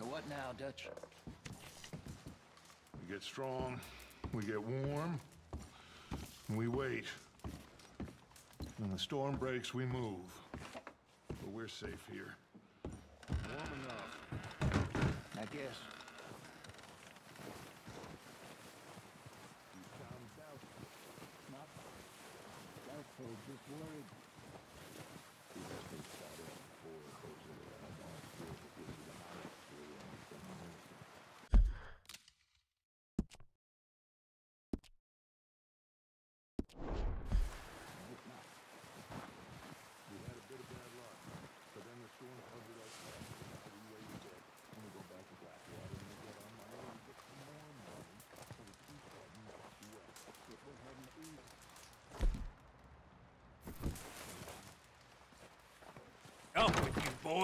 So what now, Dutch? We get strong, we get warm, and we wait. When the storm breaks, we move. But we're safe here. Warm enough. I guess. We had a bit of bad luck, but then the storm covered us up. We waited there. Then we go back to Blackwater and we get on my own and get some more money. So we keep heading west. But we're heading east. Up with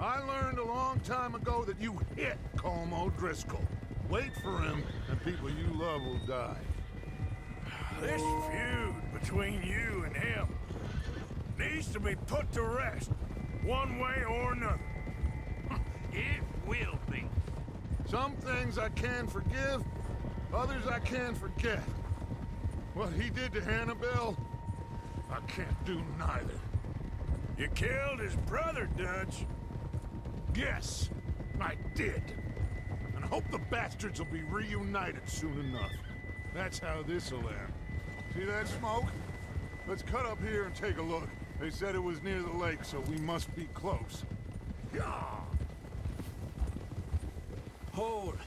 I learned a long time ago that you hit Colm O'Driscoll. Wait for him, and people you love will die. This feud between you and him needs to be put to rest, one way or another. It will be. Some things I can forgive, others I can forget. What he did to Annabelle, I can't do neither. You killed his brother, Dutch. Yes, I did. And I hope the bastards will be reunited soon enough. That's how this'll end. See that smoke? Let's cut up here and take a look. They said it was near the lake, so we must be close. Yeah! Hold.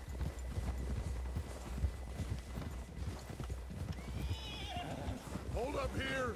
Hold up here.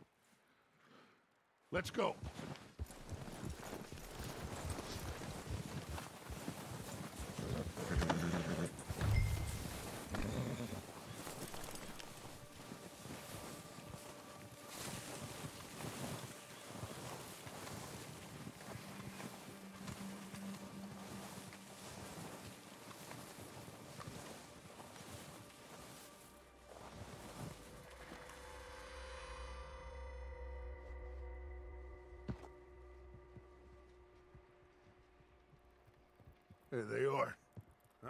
Let's go. There they are. Uh,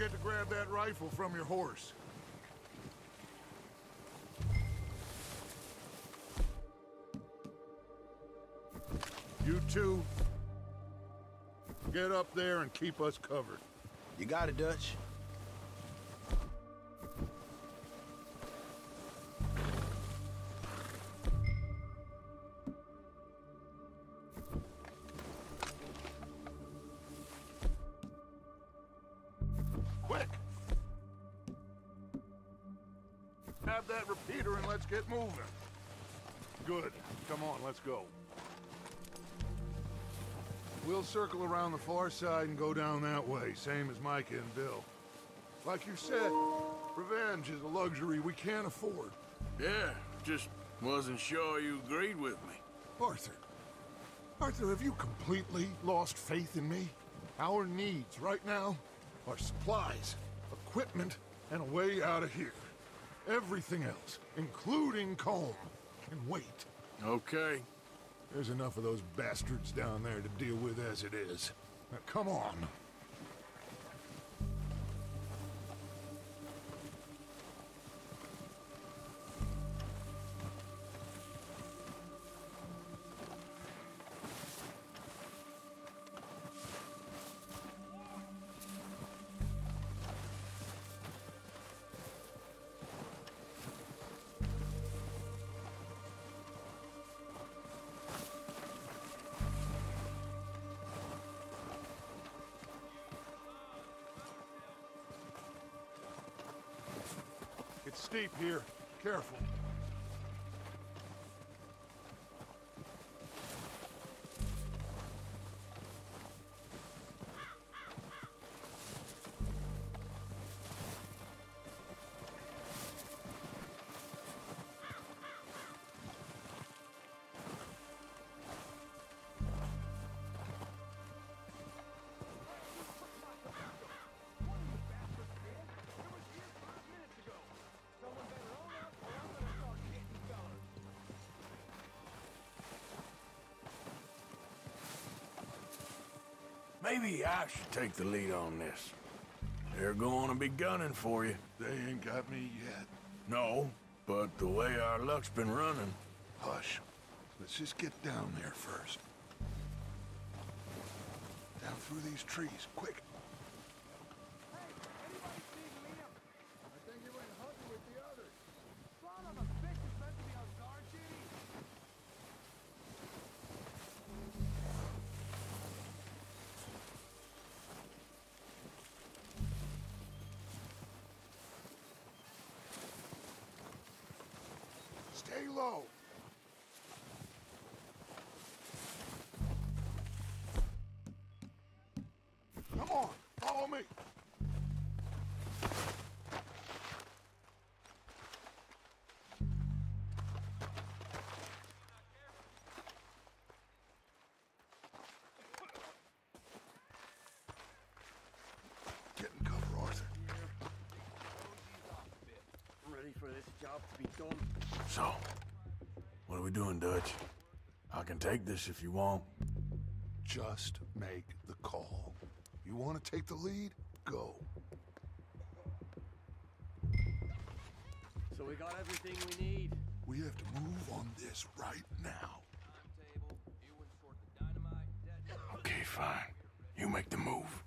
Forget to grab that rifle from your horse. You two, get up there and keep us covered. You got it, Dutch. Moving. Good. Come on, let's go. We'll circle around the far side and go down that way, same as Micah and Bill. Like you said, revenge is a luxury we can't afford. Yeah, just wasn't sure you agreed with me. Arthur. Arthur, have you completely lost faith in me? Our needs right now are supplies, equipment, and a way out of here. Everything else, including Colm, And wait. Okay. There's enough of those bastards down there to deal with as it is. Now, come on. Steep here. Careful. Maybe I should take the lead on this. They're going to be gunning for you. They ain't got me yet. No, but the way our luck's been running, Hush. Let's just get down there first. Down through these trees, quick. Job to be done. So, what are we doing, Dutch? I can take this if you want. Just make the call. You want to take the lead? Go. So we got everything we need. We have to move on this right now. Timetable, you and sort the dynamite, detonate. Okay, fine. You make the move.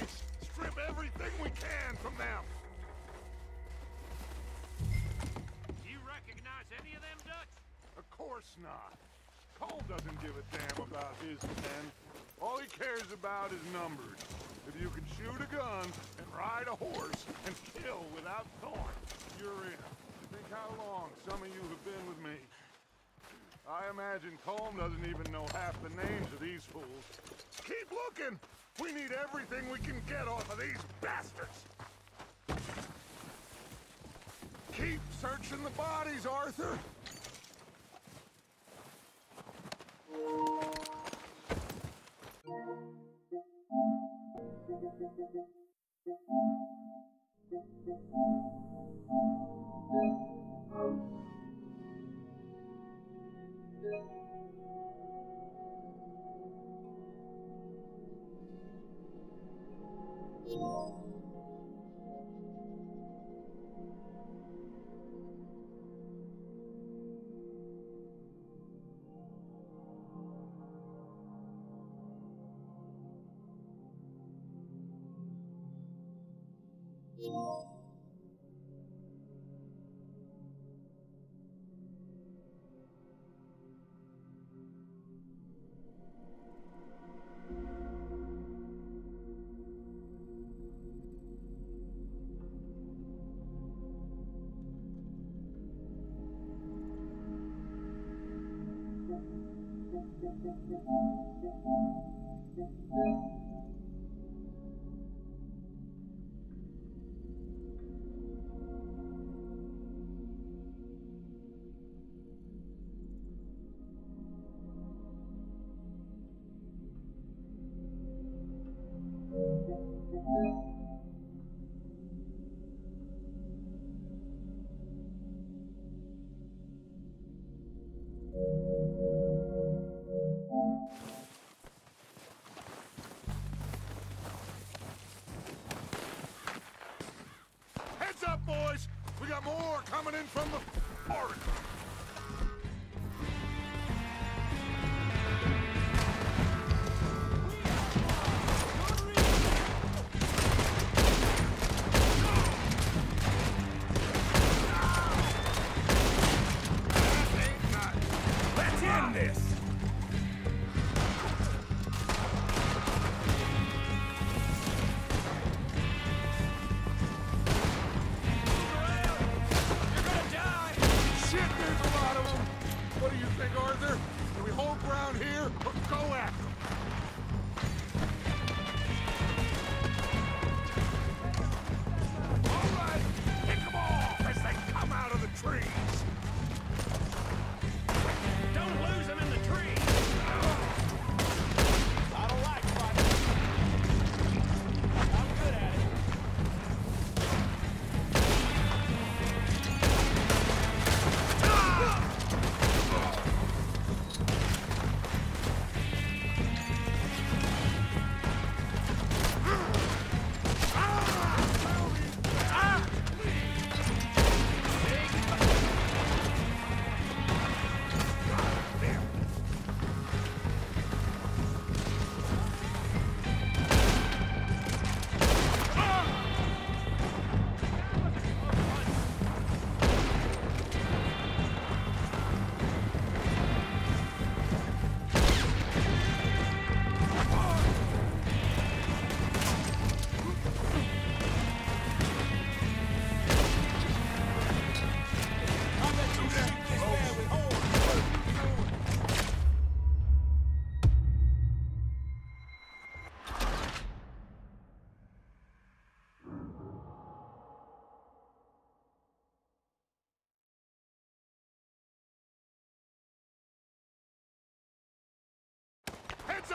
Bodies! Strip everything we can from them! Do you recognize any of them, Dutch? Of course not. Colm doesn't give a damn about his men. All he cares about is numbers. If you can shoot a gun and ride a horse and kill without thought, you're in. Think how long some of you have been with me. I imagine Colm doesn't even know half the names of these fools. Keep looking! We need everything we can get off of these bastards! Keep searching the bodies, Arthur! Thank you. from the Can and we hold ground here, or go after them.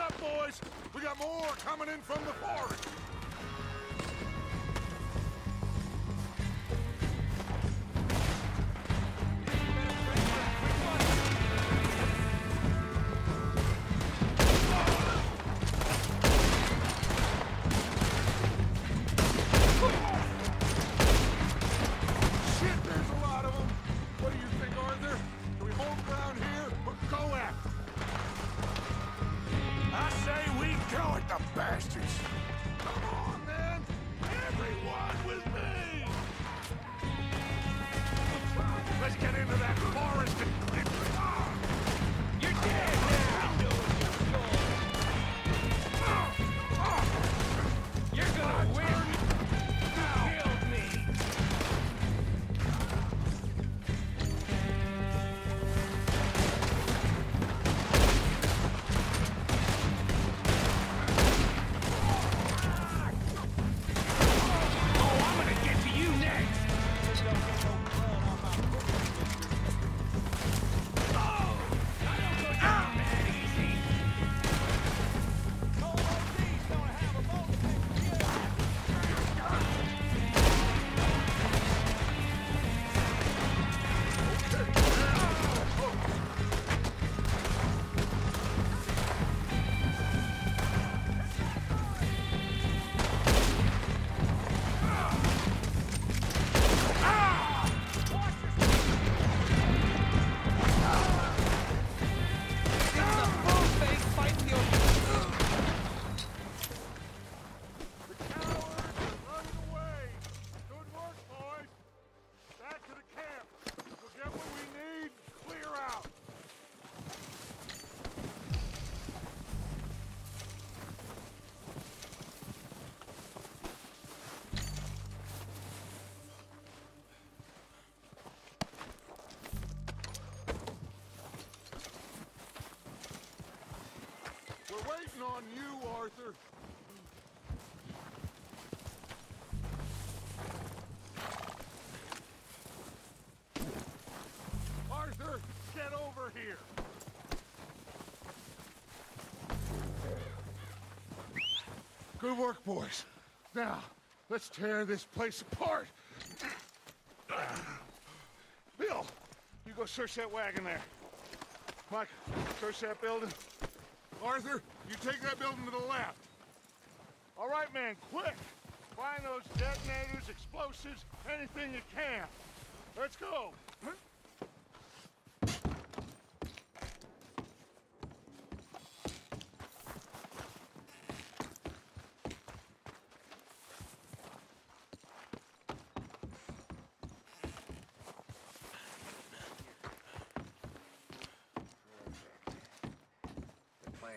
up, boys. We got more coming in from the forest. Arthur. Arthur, get over here. Good work, boys. Now, let's tear this place apart. Bill, you go search that wagon there. Mike, search that building. Arthur, you take that building to the left. All right, man, quick. Find those detonators, explosives, anything you can. Let's go. The plans.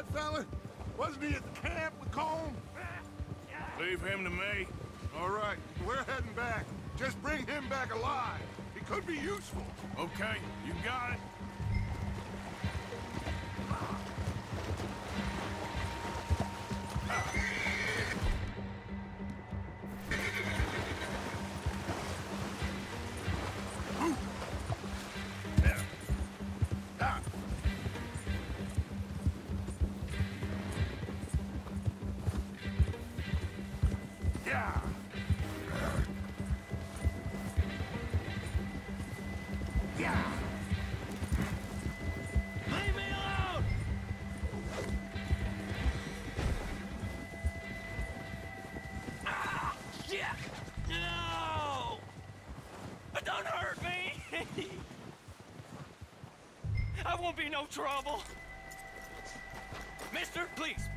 That fella? Wasn't he at the camp with Colm? Leave him to me. All right, we're heading back. Just bring him back alive. He could be useful. Okay, you got it. Won't be no trouble. Mister, please.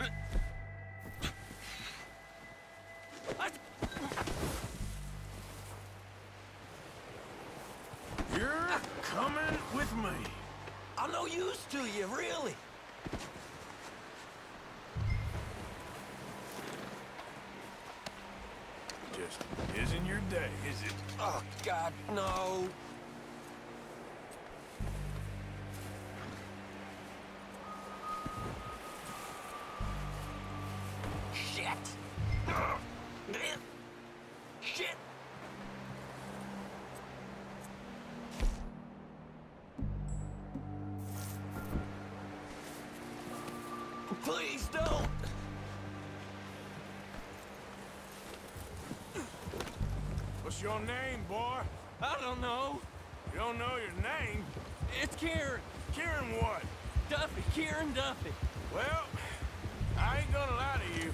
You're coming with me. I'm no use to you, really. Just isn't your day, is it? Oh, God, no. Please don't! What's your name, boy? I don't know. You don't know your name? It's Kieran. Kieran what? Duffy, Kieran Duffy. Well, I ain't gonna lie to you.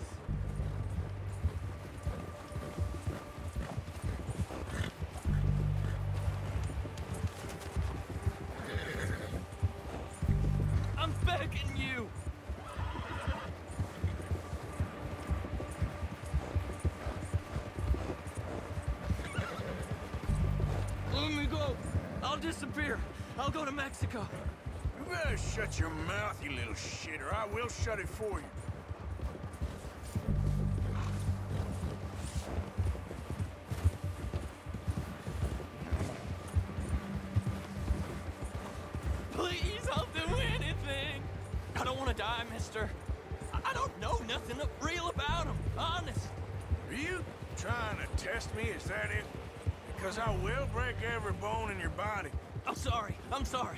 Mexico. You better shut your mouth, you little shit, or I will shut it for you. Please, I'll do anything. I don't want to die, mister. I- I don't know nothing real about him, honest. Are you trying to test me? Is that it? Because I will break every bone in your body. I'm sorry. I'm sorry.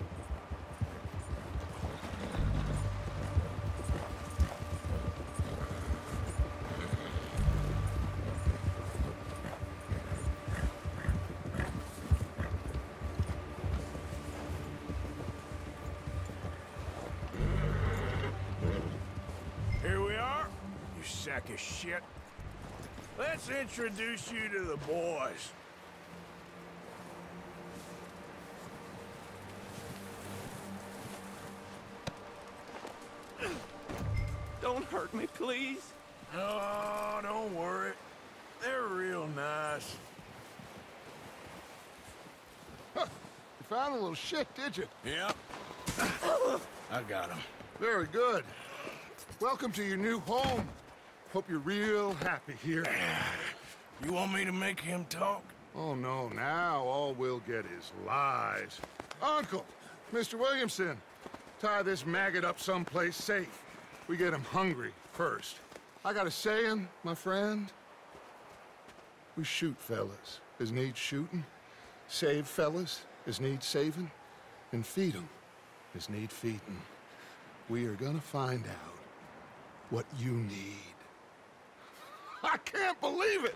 Introduce you to the boys. Don't hurt me, please. Oh, don't worry. They're real nice. You found a little shit, did you? Yep. I got him. Very good. Welcome to your new home. Hope you're real happy here. You want me to make him talk? Oh, no, now all we'll get is lies. Uncle, Mr. Williamson, tie this maggot up someplace safe. We get him hungry first. I got a saying, my friend. We shoot fellas as need shooting, save fellas as need saving, and feed 'em as need feeding. We are gonna find out what you need. I can't believe it!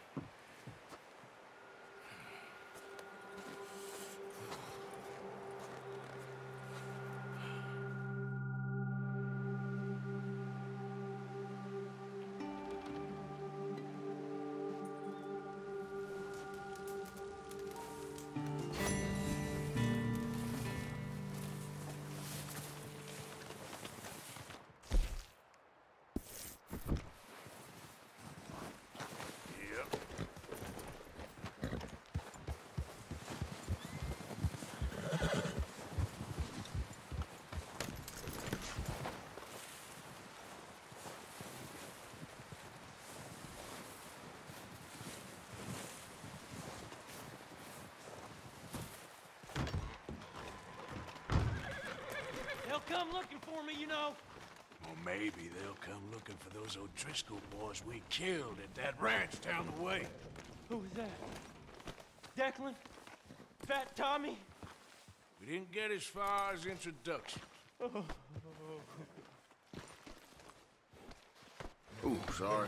Come looking for me, you know. Well, maybe they'll come looking for those O'Driscoll boys we killed at that ranch down the way. Who was that? Declan? Fat Tommy? We didn't get as far as introduction. Oh. Ooh, sorry.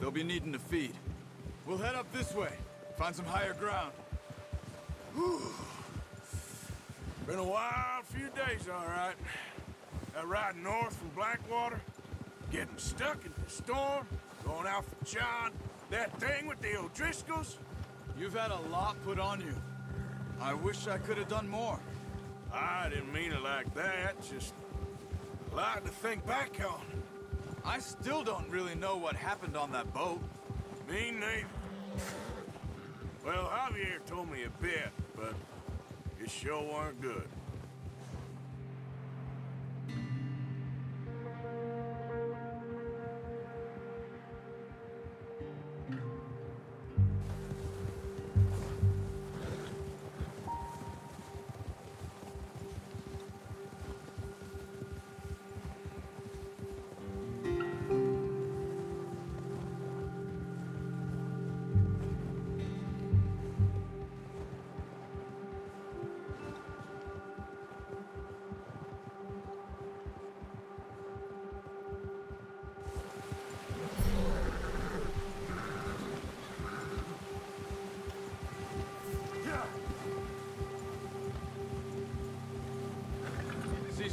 they'll be needing to feed. We'll head up this way, find some higher ground. Been a wild few days, all right. That ride north from Blackwater, getting stuck in the storm, going out for John, that thing with the O'Driscolls. You've had a lot put on you. I wish I could have done more. I didn't mean it like that, just a lot to think back on. I still don't really know what happened on that boat. Me neither. Well, Javier told me a bit, but it sure weren't good.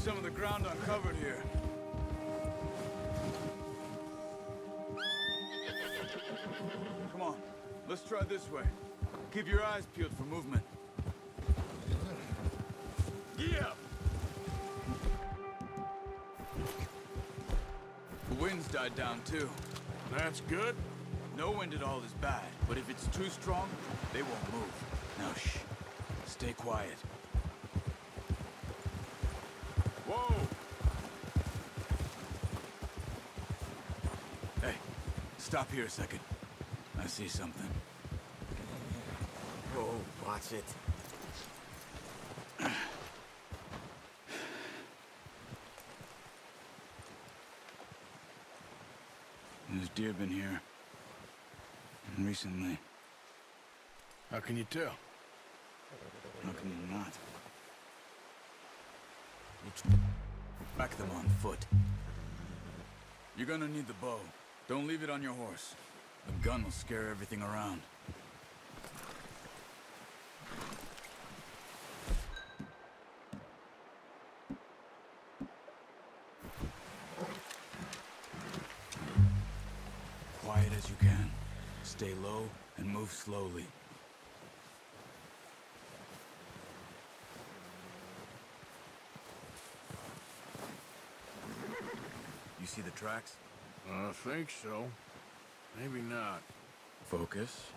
Some of the ground uncovered here. Come on, let's try this way. Keep your eyes peeled for movement. Yeah. The wind's died down too. That's good. No wind at all is bad, but if it's too strong, they won't move. Now shh. Stay quiet. Stop here a second. I see something. Oh, watch it. There's deer been here. Recently. How can you tell? How can you not? We'll tr- Back them on foot. You're gonna need the bow. Don't leave it on your horse. The gun will scare everything around. Quiet as you can. Stay low and move slowly. You see the tracks? I think so. Maybe not. Focus.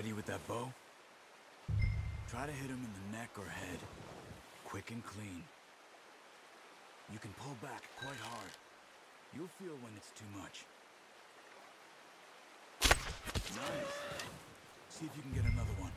Ready with that bow? Try to hit him in the neck or head. Quick and clean. You can pull back quite hard. You'll feel when it's too much. Nice. See if you can get another one.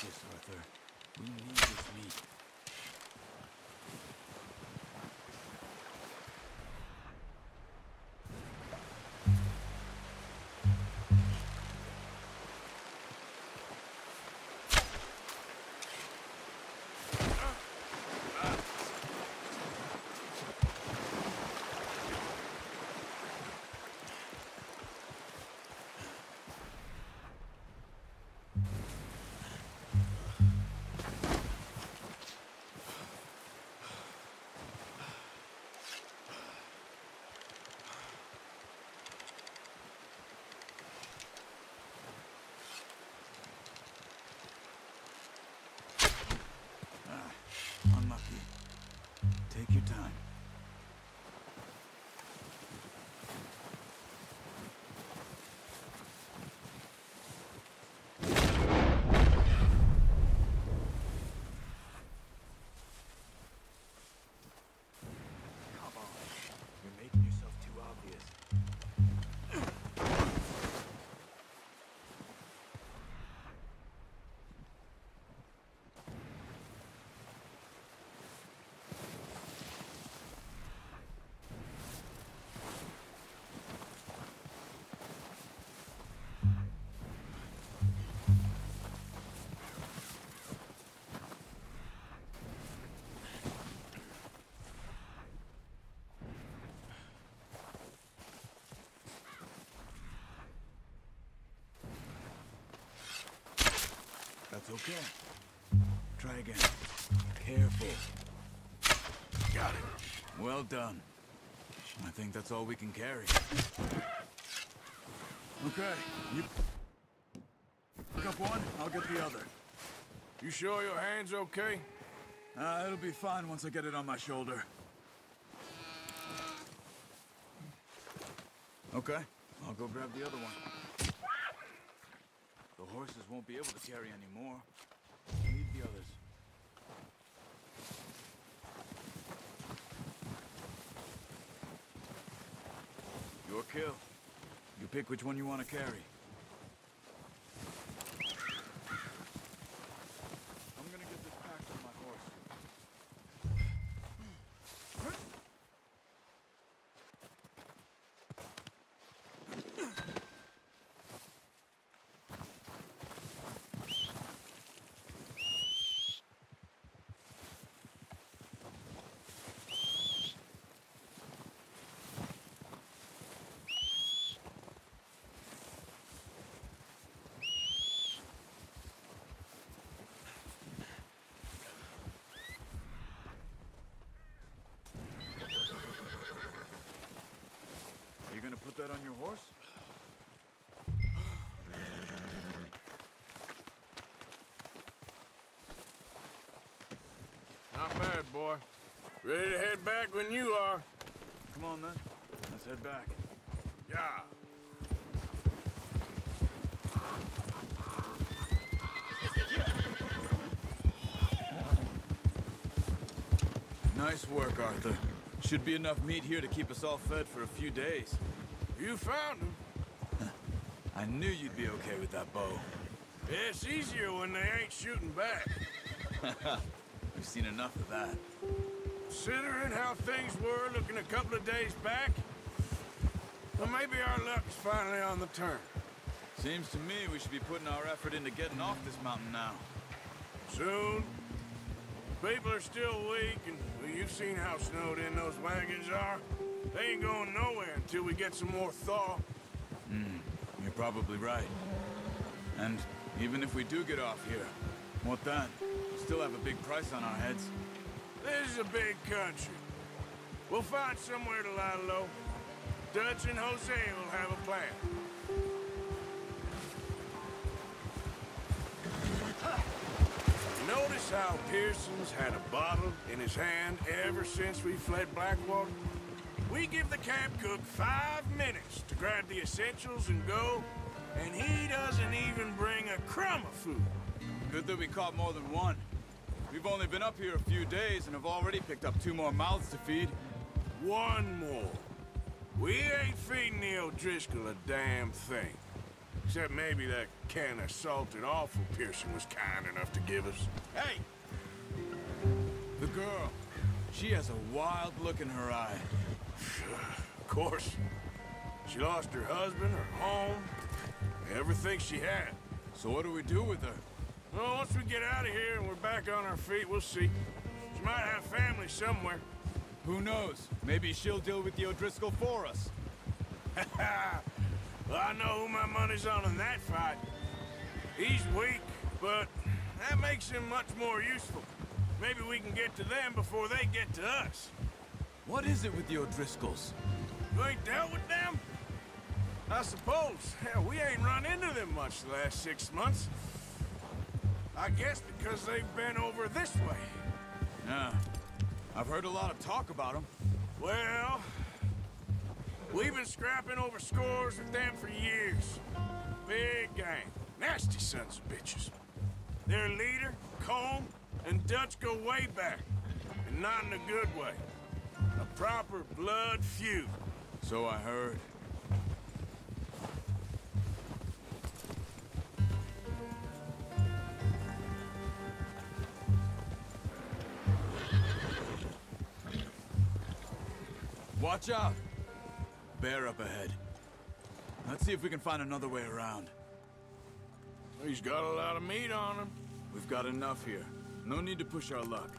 Focus, Arthur. We need this meat. Unlucky. Take your time. Okay. Try again. Careful. Got it. Well done. I think that's all we can carry. Okay, you pick up one, I'll get the other. You sure your hand's okay? Uh, it'll be fine once I get it on my shoulder. Okay, I'll go grab the other one. Horses won't be able to carry any more. Leave the others. Your kill. You pick which one you want to carry. I'm gonna get this packed on my horse. You gonna put that on your horse? Not bad, boy. Ready to head back when you are. Come on then. Let's head back. Yeah. Nice work, Arthur. Should be enough meat here to keep us all fed for a few days. You found him. I knew you'd be okay with that bow. It's easier when they ain't shooting back. We've seen enough of that. Considering how things were looking a couple of days back, well, maybe our luck's finally on the turn. Seems to me we should be putting our effort into getting off this mountain now. Soon. People are still weak, and well, you've seen how snowed in those wagons are. They ain't going nowhere until we get some more thaw. Hmm, you're probably right. And even if we do get off here, what then? We still have a big price on our heads. This is a big country. We'll find somewhere to lie low. Dutch and Hosea will have a plan. Notice how Pearson's had a bottle in his hand ever since we fled Blackwater? We give the camp cook five minutes to grab the essentials and go, and he doesn't even bring a crumb of food. Good that we caught more than one. We've only been up here a few days and have already picked up two more mouths to feed. One more. We ain't feeding the O'Driscoll a damn thing. Except maybe that can of salted offal Pearson was kind enough to give us. Hey, The girl. She has a wild look in her eye. of course, she lost her husband, her home, everything she had. So what do we do with her? Well, once we get out of here and we're back on our feet, we'll see. She might have family somewhere. Who knows? Maybe she'll deal with the O'Driscoll for us. well, I know who my money's on in that fight. He's weak, but that makes him much more useful. Maybe we can get to them before they get to us. What is it with the O'Driscolls? You ain't dealt with them? I suppose. Hell, we ain't run into them much the last six months. I guess because they've been over this way. Yeah. I've heard a lot of talk about them. Well, we've been scrapping over scores with them for years. Big gang. Nasty sons of bitches. Their leader, Colm, and Dutch go way back. And not in a good way. A proper blood feud. So I heard. Watch out! Bear up ahead. Let's see if we can find another way around. He's got a lot of meat on him. We've got enough here. No need to push our luck.